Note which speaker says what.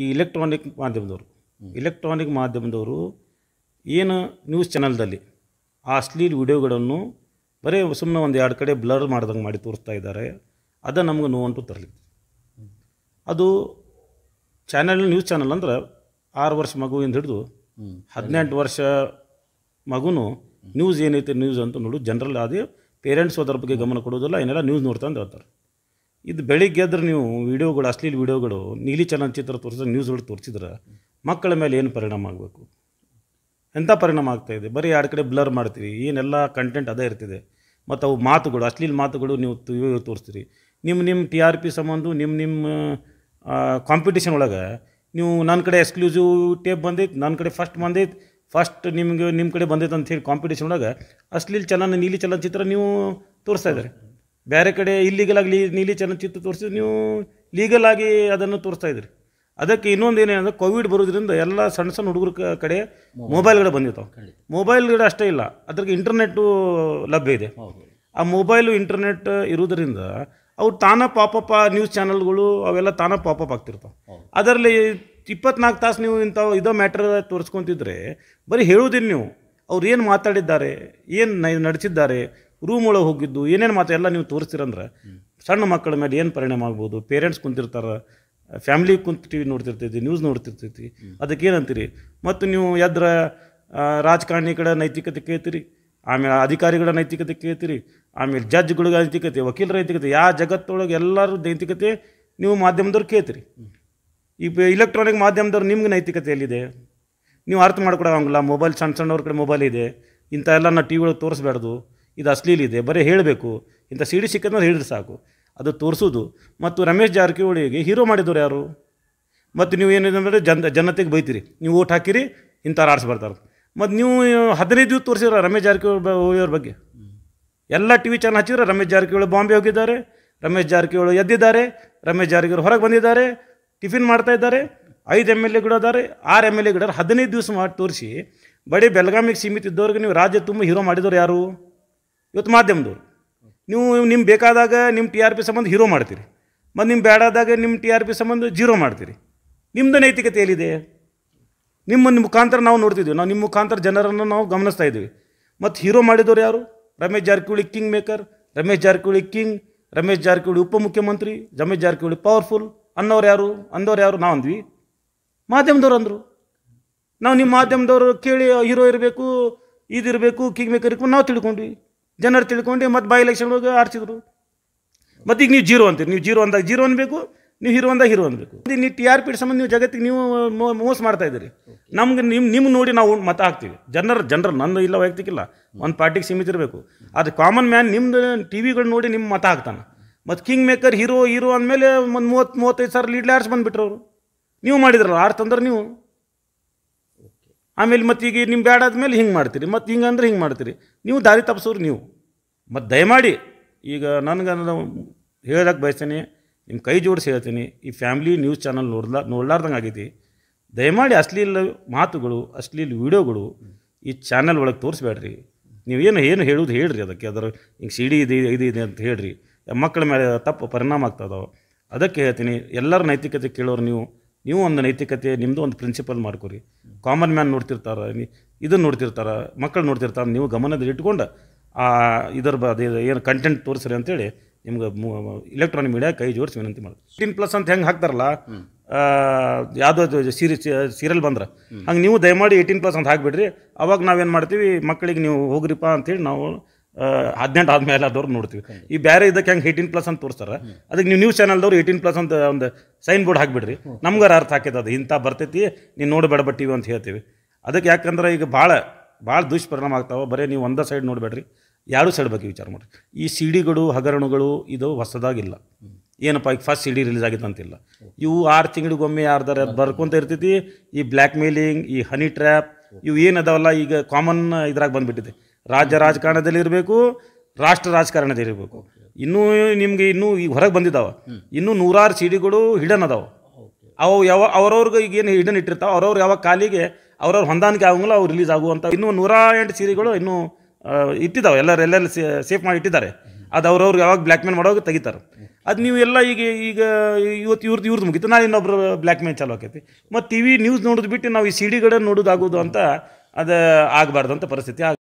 Speaker 1: ಈ ಇಲೆಕ್ಟ್ರಾನಿಕ್ ಮಾಧ್ಯಮದವರು. ಇಲೆಕ್ಟ್ರಾನಿಕ್ ಮಾಧ್ಯಮದವರು ಏನು ನ್ಯೂಸ್ ಚಾನಲ್ದಲ್ಲಿ ಆ ಅಶ್ಲೀಲ್ ವಿಡಿಯೋಗಳನ್ನು ಬರೀ ಸುಮ್ಮನೆ ಒಂದು ಎರಡು ಕಡೆ ಬ್ಲರ್ ಮಾಡ್ದಂಗೆ ಮಾಡಿ ತೋರಿಸ್ತಾ ಇದ್ದಾರೆ. ಅದು ನಮ್ಗೆ ನೋವಂಟು ತರಲಿಕ್ಕೆ. ಅದು ಚಾನಲ್ ನ್ಯೂಸ್ ಚಾನಲ್ ಅಂದ್ರೆ ಆರು ವರ್ಷ ಮಗುವಿಂದ ಹಿಡಿದು ಹದಿನೆಂಟು ವರ್ಷ ಮಗುನು ನ್ಯೂಸ್ ಏನೈತೆ ನ್ಯೂಸ್ ಅಂತ ನೋಡು. ಜನರಲ್ ಅದೇ ಪೇರೆಂಟ್ಸ್ ಅದರ ಬಗ್ಗೆ ಗಮನ ಕೊಡೋದಿಲ್ಲ, ಏನೆಲ್ಲ ನ್ಯೂಸ್ ನೋಡ್ತಾ ಅಂತ ಹೇಳ್ತಾರೆ. ಇದು ಬೆಳಿಗ್ಗೆ ಎದ್ರೆ ನೀವು ವಿಡಿಯೋಗಳು, ಅಶ್ಲೀಲ ವೀಡಿಯೋಗಳು, ನೀಲಿ ಚಲನಚಿತ್ರ ತೋರಿಸಿದ್ರೆ ನ್ಯೂಸ್ಗಳು ತೋರಿಸಿದ್ರೆ ಮಕ್ಕಳ ಮೇಲೆ ಏನು ಪರಿಣಾಮ ಆಗಬೇಕು? ಎಂಥ ಪರಿಣಾಮ ಆಗ್ತಾಯಿದೆ ಬರೀ ಎರಡು ಕಡೆ ಬ್ಲರ್ ಮಾಡ್ತೀವಿ ಏನೆಲ್ಲ ಕಂಟೆಂಟ್ ಅದೇ ಇರ್ತಿದೆ. ಮತ್ತು ಅವು ಮಾತುಗಳು, ಅಶ್ಲೀಲ ಮಾತುಗಳು ನೀವು ತೋರಿಸ್ತೀರಿ. ನಿಮ್ಮ ನಿಮ್ಮ ಟಿ ಆರ್ ಪಿ ಸಂಬಂಧ ನಿಮ್ಮ ನಿಮ್ಮ ಕಾಂಪಿಟೇಷನ್ ಒಳಗೆ ನೀವು ನನ್ನ ಕಡೆ ಎಕ್ಸ್ಕ್ಲೂಸಿವ್ ಟೇಪ್ ಬಂದೈತೆ ನನ್ನ ಕಡೆ ಫಸ್ಟ್ ಬಂದೈತೆ ಫಸ್ಟ್ ನಿಮಗೆ ನಿಮ್ಮ ಕಡೆ ಬಂದೈತೆ ಅಂತ ಹೇಳಿ ಕಾಂಪಿಟೇಷನ್ ಒಳಗೆ ಅಶ್ಲೀಲ ಚಲನ, ನೀಲಿ ಚಲನಚಿತ್ರ ನೀವು ತೋರಿಸ್ತಾ ಇದ್ದಾರೆ. ಬೇರೆ ಕಡೆ ಇಲ್ಲಿಗಲ್ ಆಗಿ ನೀಲಿ ಚಲನಚಿತ್ರ ತೋರಿಸಿದ್ರೆ ನೀವು ಲೀಗಲ್ ಆಗಿ ಅದನ್ನು ತೋರಿಸ್ತಾ ಇದ್ರಿ ಅದಕ್ಕೆ ಇನ್ನೊಂದು ಏನೇನಂದ್ರೆ ಕೋವಿಡ್ ಬರೋದ್ರಿಂದ ಎಲ್ಲ ಸಣ್ಣ ಸಣ್ಣ ಹುಡುಗರ ಕಡೆ ಮೊಬೈಲ್ಗಳು ಬಂದಿರ್ತಾವೆ ಮೊಬೈಲ್ಗಳು ಅಷ್ಟೇ ಇಲ್ಲ. ಅದ್ರಾಗ ಇಂಟರ್ನೆಟ್ಟು ಲಭ್ಯ ಇದೆ. ಆ ಮೊಬೈಲು ಇಂಟರ್ನೆಟ್ ಇರೋದ್ರಿಂದ ಅವ್ರು ತಾನ ಪಾಪಪ್ಪ ನ್ಯೂಸ್ ಚಾನಲ್ಗಳು ಅವೆಲ್ಲ ತಾನ ಪಾಪಪ್ ಆಗ್ತಿರ್ತಾವೆ. ಅದರಲ್ಲಿ ಇಪ್ಪತ್ನಾಲ್ಕು ತಾಸು ನೀವು ಇಂಥವು ಇದೋ ಮ್ಯಾಟ್ರ್ ತೋರಿಸ್ಕೊತಿದ್ರೆ ಬರೀ ಹೇಳೋದಿಲ್ಲ ನೀವು? ಅವ್ರು ಏನು ಮಾತಾಡಿದ್ದಾರೆ? ಏನು ನಡೆಸಿದ್ದಾರೆ? ರೂಮ್ ಒಳಗೆ ಹೋಗಿದ್ದು, ಏನೇನು ಮಾತು ಎಲ್ಲ ನೀವು ತೋರಿಸ್ತೀರಂದ್ರೆ, ಸಣ್ಣ ಮಕ್ಕಳ ಮೇಲೆ ಏನು ಪರಿಣಾಮ ಆಗ್ಬೋದು ಪೇರೆಂಟ್ಸ್ ಕುಂತಿರ್ತಾರೆ ಫ್ಯಾಮಿಲಿ ಕುಂತು ಟಿ ವಿ ನೋಡ್ತಿರ್ತೈತಿ ನ್ಯೂಸ್ ನೋಡ್ತಿರ್ತೈತಿ, ಅದಕ್ಕೆ ಏನಂತೀರಿ ಮತ್ತು ನೀವು ಎದ್ರ ಕಡೆ ನೈತಿಕತೆ ಕೇಳ್ತೀರಿ, ಆಮೇಲೆ ಅಧಿಕಾರಿಗಳ ನೈತಿಕತೆ ಕೇಳ್ತೀರಿ, ಆಮೇಲೆ ಜಡ್ಜ್ಗಳ ನೈತಿಕತೆ, ವಕೀಲರ ನೈತಿಕತೆ ಯಾವ ಜಗತ್ತೊಳಗೆ ಎಲ್ಲರೂ ನೈತಿಕತೆ ನೀವು ಮಾಧ್ಯಮದವ್ರು ಕೇಳ್ತೀರಿ. ಈ ಇಲೆಕ್ಟ್ರಾನಿಕ್ ಮಾಧ್ಯಮದವ್ರು ನಿಮ್ಗೆ ನೈತಿಕತೆ ಎಲ್ಲಿದೆ? ನೀವು ಅರ್ಥ ಮಾಡ್ಕೊಡೋಂಗಿಲ್ಲ ಮೊಬೈಲ್ ಸಣ್ಣ ಸಣ್ಣವ್ರ ಕಡೆ ಮೊಬೈಲ್ ಇದೆ ಇಂಥ ಎಲ್ಲ ನಾವು ಟಿ ವಿ ಒಳಗೆ ತೋರಿಸ್ಬಾರ್ದು. ಇದು ಅಶ್ಲೀಲಿದೆ ಬರೀ ಹೇಳಬೇಕು. ಇಂಥ ಸಿ ಡಿ ಸಿಕ್ಕಂದ್ರೆ ಹೇಳಿದ್ರೆ ಸಾಕು. ಅದು ತೋರಿಸೋದು. ಮತ್ತು ರಮೇಶ್ ಜಾರಕಿಹೊಳಿಗೆ ಹೀರೋ ಮಾಡಿದವರು ಯಾರು? ಮತ್ತು ನೀವು ಏನಿದೆ ಅಂದರೆ ಜನ, ಜನತೆಗೆ ಬೈತೀರಿ. ನೀವು ಓಟ್ ಹಾಕಿರಿ, ಇಂಥವ್ರು ಬರ್ತಾರೆ. ಮತ್ತು ನೀವು ಹದಿನೈದು ದಿವಸ ತೋರಿಸಿರ ರಮೇಶ್ ಜಾರಕಿಹೊಳಿ ಅವ್ರ ಬಗ್ಗೆ? ಎಲ್ಲ ಟಿ ವಿ ಚಾನಲ್ ಹಚ್ಚಿದ್ರೆ ರಮೇಶ್ ಜಾರಕಿಹೊಳಿ ಬಾಂಬೆ ಹೋಗಿದ್ದಾರೆ, ರಮೇಶ್ ಜಾರಕಿಹೊಳಿ ಎದ್ದಿದ್ದಾರೆ, ರಮೇಶ್ ಜಾರಕಿಹೊಳಿ ಹೊರಗೆ ಬಂದಿದ್ದಾರೆ, ಟಿಫಿನ್ ಮಾಡ್ತಾ ಇದ್ದಾರೆ, ಐದು ಎಂ ಎಲ್ ಎಗಳಿದ್ದಾರೆ ಆರು ಎಂ ಎಲ್ ಎಗಳಿದ್ದಾರೆ ಹದಿನೈದು ದಿವಸ ಮಾಡಿ ತೋರಿಸಿ, ಬರೀ ಬೆಳಗಾಮಿಗೆ ಸೀಮಿತ ಇದ್ದವ್ರಿಗೆ ನೀವು ರಾಜ್ಯ ತುಂಬ ಹೀರೋ ಮಾಡಿದವ್ರು ಯಾರು? ಇವತ್ತು ಮಾಧ್ಯಮದವರು. ನೀವು ನಿಮ್ಮ ಬೇಕಾದಾಗ ನಿಮ್ಮ ಟಿ ಆರ್ ಪಿ ಸಂಬಂಧ ಹೀರೋ ಮಾಡ್ತೀರಿ. ಮತ್ತು ನಿಮ್ಮ ಬೇಡಾದಾಗ ನಿಮ್ಮ ಟಿ ಆರ್ ಪಿ ಸಂಬಂಧ ಜೀರೋ ಮಾಡ್ತೀರಿ. ನಿಮ್ಮದು ನೈತಿಕತೆ ಎಲ್ಲಿದೆ? ನಿಮ್ಮ ನಿಮ್ಮ ಮುಖಾಂತರ ನಾವು ನೋಡ್ತಿದ್ದೀವಿ ನಾವು ನಿಮ್ಮ ಮುಖಾಂತರ ಜನರನ್ನು ನಾವು ಗಮನಿಸ್ತಾ ಇದ್ದೀವಿ ಮತ್ತು ಹೀರೋ ಮಾಡಿದವರು ಯಾರು? Ramesh Jarkiholi king maker Ramesh Jarkiholi king Ramesh Jarkiholi ಉಪಮುಖ್ಯಮಂತ್ರಿ ರಮೇಶ್ ಜಾರಕಿಹೊಳಿ ಪವರ್ಫುಲ್ ಅನ್ನೋರು ಯಾರು? ಅಂದವ್ರು ಯಾರು? ನಾವು ಅಂದ್ವಿ. ಮಾಧ್ಯಮದವ್ರು ಅಂದರು. ನಾವು ನಿಮ್ಮ ಮಾಧ್ಯಮದವರು ಕೇಳಿ ಹೀರೋ ಇರಬೇಕು, ಇದಿರಬೇಕು ಕಿಂಗ್ ಮೇಕರ್ ಇರ್ಬೇಕು, ನಾವು ತಿಳ್ಕೊಂಡ್ವಿ. ಜನರು ತಿಳ್ಕೊಂಡು ಮತ್ತು ಬೈ ಎಲೆಕ್ಷನ್ ಒಳಗೆ ಆರಿಸಿದ್ರು. ಮತ್ತು ಈಗ ನೀವು ಜೀರೋ ಅಂತೀರಿ. ನೀವು ಜೀರೋ ಅಂದಾಗ ಜೀರೋ ಅನ್ಬೇಕು, ನೀವು ಹೀರೋ ಅಂದಾಗ ಹೀರೋ ಅನ್ಬೇಕು. ನೀವು ಟಿ ಆರ್ ಪಿ ಸಂಬಂಧ ನೀವು ಜಗತ್ತಿಗೆ ನೀವು ಮೋಸ ಮಾಡ್ತಾ ಇದ್ದೀರಿ. ನಮ್ಗೆ ನಿಮ್ಮ ನಿಮ್ಮ ನೋಡಿ ನಾವು ಮತ ಹಾಕ್ತೀವಿ. ಜನರ, ಜನರು ನಂದು ಇಲ್ಲ ವೈಯಕ್ತಿಕ ಇಲ್ಲ. ಒಂದು ಪಾರ್ಟಿಗೆ ಸೀಮಿತ ಇರಬೇಕು. ಅದು ಕಾಮನ್ ಮ್ಯಾನ್ ನಿಮ್ದು ಟಿ ವಿಗಳು ನೋಡಿ ನಿಮ್ಮ ಮತ ಹಾಕ್ತಾನೆ. ಮತ್ತು ಕಿಂಗ್ ಮೇಕರ್ ಹೀರೋ ಹೀರೋ ಅಂದಮೇಲೆ ಒಂದು ಮೂವತ್ತು, ಮೂವತ್ತೈದು ಸಾವಿರ ಲೀಡ್ಲಿ ಆರ್ಸ್ ಬಂದುಬಿಟ್ರು ಅವರು. ನೀವು ಮಾಡಿದ್ರಲ್ಲ, ಆರ್ ತಂದ್ರೆ ನೀವು. ಆಮೇಲೆ ಮತ್ತೆ ಈಗ ನಿಮ್ಮ ಬ್ಯಾಡಾದ್ಮೇಲೆ ಹಿಂಗೆ ಮಾಡ್ತೀರಿ. ಮತ್ತು ಹಿಂಗೆ ಅಂದ್ರೆ ಹಿಂಗೆ ಮಾಡ್ತೀರಿ. ನೀವು ದಾರಿ ತಪ್ಪಿಸೋರು ನೀವು. ಮತ್ತು ದಯಮಾಡಿ ಈಗ ನನಗೆ ನಾನು ಹೇಳಕ್ಕೆ ಬಯಸ್ತೀನಿ ನಿಮ್ಮ ಕೈ ಜೋಡಿಸಿ ಹೇಳ್ತೀನಿ, ಈ ಫ್ಯಾಮ್ಲಿ ನ್ಯೂಸ್ ಚಾನಲ್ ನೋಡ್ಲಾ, ನೋಡ್ಲಾರ್ದಂಗೆ ಆಗೈತಿ. ದಯಮಾಡಿ ಅಶ್ಲೀಲ ಮಾತುಗಳು, ಅಶ್ಲೀಲ ವೀಡಿಯೋಗಳು ಈ ಚಾನಲ್ ಒಳಗೆ ತೋರಿಸ್ಬೇಡ್ರಿ. ನೀವೇನು ಏನು ಹೇಳೋದು ಹೇಳ್ರಿ ಅದಕ್ಕೆ. ಅದರ ಹಿಂಗೆ ಸಿಡಿ ಇದೆ, ಇದು ಇದೆ ಅಂತ ಹೇಳ್ರಿ. ಮಕ್ಕಳ ಮೇಲೆ ತಪ್ಪು ಪರಿಣಾಮ ಆಗ್ತದೋ ಅದಕ್ಕೆ ಹೇಳ್ತೀನಿ, ಎಲ್ಲರ ನೈತಿಕತೆ ಕೇಳೋರು ನೀವು. ನೀವು ಒಂದು ನೈತಿಕತೆ ನಿಮ್ಮದು ಒಂದು ಪ್ರಿನ್ಸಿಪಲ್ ಮಾಡ್ಕೊರಿ. ಕಾಮನ್ ಮ್ಯಾನ್ ನೋಡ್ತಿರ್ತಾರೆ ಇದನ್ನು ನೋಡ್ತಿರ್ತಾರೆ ಮಕ್ಕಳು ನೋಡ್ತಿರ್ತಾರೆ ನೀವು ಗಮನದಲ್ಲಿ ಇಟ್ಕೊಂಡು ಆ ಇದರ ಬ ಅದೇ ಏನು ಕಂಟೆಂಟ್ ತೋರಿಸ್ರಿ ಅಂತೇಳಿ ನಿಮ್ಗೆ ಇಲೆಕ್ಟ್ರಾನಿಕ್ ಮೀಡಿಯಾ ಕೈ ಜೋಡಿಸಿ ವಿನಂತಿ ಮಾಡ್ತೀವಿ ಏಯ್ಟೀನ್ ಪ್ಲಸ್ ಅಂತ ಹೆಂಗೆ ಹಾಕ್ತಾರಲ್ಲ ಯಾವುದೋ ಸೀರಿ ಸೀರಿಯಲ್ ಬಂದ್ರೆ. ಹಂಗೆ ನೀವು ದಯಮಾಡಿ ಏಯ್ಟೀನ್ ಪ್ಲಸ್ ಅಂತ ಹಾಕಿಬಿಡ್ರಿ. ಅವಾಗ ನಾವೇನು ಮಾಡ್ತೀವಿ ಮಕ್ಕಳಿಗೆ ನೀವು ಹೋಗ್ರಿಪ್ಪ ಅಂತೇಳಿ ನಾವು ಹದಿನೆಂಟು ಆದ್ಮೇಲೆ ಆದವ್ರು ನೋಡ್ತೀವಿ. ಈ ಬೇರೆ ಇದಕ್ಕೆ ಹೆಂಗೆ ಏಯ್ಟೀನ್ ಪ್ಲಸ್ ಅಂತ ತೋರಿಸ್ತಾರೆ. ಅದಕ್ಕೆ ನೀವು ನ್ಯೂಸ್ ಚಾನಲ್ದವ್ರು ಏಯ್ಟೀನ್ ಪ್ಲಸ್ ಅಂತ ಒಂದು ಸೈನ್ ಬೋರ್ಡ್ ಹಾಕ್ಬಿಡ್ರಿ ನಮ್ಗಾರ ಅರ್ಥ ಹಾಕೈತೆ ಅದು. ಇಂಥ ಬರ್ತೈತಿ ನೀನು ನೋಡಬೇಡ ಬಟ್ಟಿವಿ ಅಂತ ಹೇಳ್ತೀವಿ. ಅದಕ್ಕೆ ಯಾಕಂದ್ರೆ ಈಗ ಭಾಳ ಭಾಳ ದುಷ್ಪರಿಣಾಮ ಆಗ್ತಾವೆ. ಬರೀ ನೀವು ಒಂದೇ ಸೈಡ್ ನೋಡಬೇಡ್ರಿ. ಎರಡು ಸೈಡ್ ಬಗ್ಗೆ ವಿಚಾರ ಮಾಡಿರಿ. ಈ ಸಿಡಿಗಳು ಹಗರಣಗಳು ಇದು ಹೊಸದಾಗಿಲ್ಲ. ಏನಪ್ಪ ಈಗ ಫಸ್ಟ್ ಸಿ ಡಿ ರಿಲೀಸ್ ಆಗಿತ್ತು ಅಂತಿಲ್ಲ. ಇವು ಆರು ತಿಂಗಳಿಗೊಮ್ಮೆ ಯಾರ್ದಾರ ಬರ್ಕೊಂತ ಇರ್ತೈತಿ. ಈ ಬ್ಲ್ಯಾಕ್ ಮೇಲಿಂಗ್ ಈ ಹನಿ ಟ್ರ್ಯಾಪ್ ಇವು ಏನು ಅದಾವಲ್ಲ ಈಗ ಕಾಮನ್ ಇದ್ರಾಗ ಬಂದ್ಬಿಟ್ಟಿದೆ. ರಾಜ್ಯ ರಾಜಕಾರಣದಲ್ಲಿ ಇರಬೇಕು, ರಾಷ್ಟ್ರ ರಾಜಕಾರಣದಲ್ಲಿ ಇರಬೇಕು. ಇನ್ನೂ ನಿಮಗೆ ಇನ್ನೂ ಈಗ ಹೊರಗೆ ಬಂದಿದ್ದಾವೆ ಇನ್ನೂ ನೂರಾರು ಸಿಡಿಗಳು ಹಿಡನ್ ಅದಾವೆ. ಅವು ಯಾವ ಅವ್ರವ್ರಿಗೆ ಈಗ ಏನು ಹಿಡನ್ ಇಟ್ಟಿರ್ತಾವೆ, ಅವ್ರವ್ರು ಯಾವಾಗ ಕಾಲಿಗೆ ಅವ್ರವ್ರ ಹೊಂದಾಣಿಕೆ ಆಗಂಗಿಲ್ಲ ಅವ್ರು ರಿಲೀಸ್ ಆಗುವಂಥ ಇನ್ನೂ ನೂರ ಎಂಟು ಸೀರೆಗಳು ಇನ್ನೂ ಇಟ್ಟಿದ್ದಾವೆ ಎಲ್ಲರೂ, ಎಲ್ಲೆಲ್ಲಿ ಸೇಫ್ ಮಾಡಿ ಇಟ್ಟಿದ್ದಾರೆ. ಅದು ಅವ್ರವ್ರಿಗೆ ಯಾವಾಗ ಬ್ಲ್ಯಾಕ್ ಮೇಲ್ ಮಾಡೋವಾಗ ತೆಗಿತಾರೆ. ಅದು ನೀವು ಎಲ್ಲ ಈಗ ಈಗ ಇವತ್ತು ಇವ್ರದ್ದು ಇವ್ರದ್ದು ಮುಗಿತು. ನಾನು ಇನ್ನೊಬ್ರು ಬ್ಲ್ಯಾಕ್ ಮೇಲ್ ಚಾಲು ಆಕೈತಿ. ಮತ್ತು ಟಿ ವಿ ನ್ಯೂಸ್ ನೋಡಿದ್ಬಿಟ್ಟು ನಾವು ಈ ಸಿಡಿಗಳನ್ನ ನೋಡೋದಾಗೋದು ಅಂತ ಅದು ಆಗಬಾರ್ದು ಅಂತ ಪರಿಸ್ಥಿತಿ ಆಗ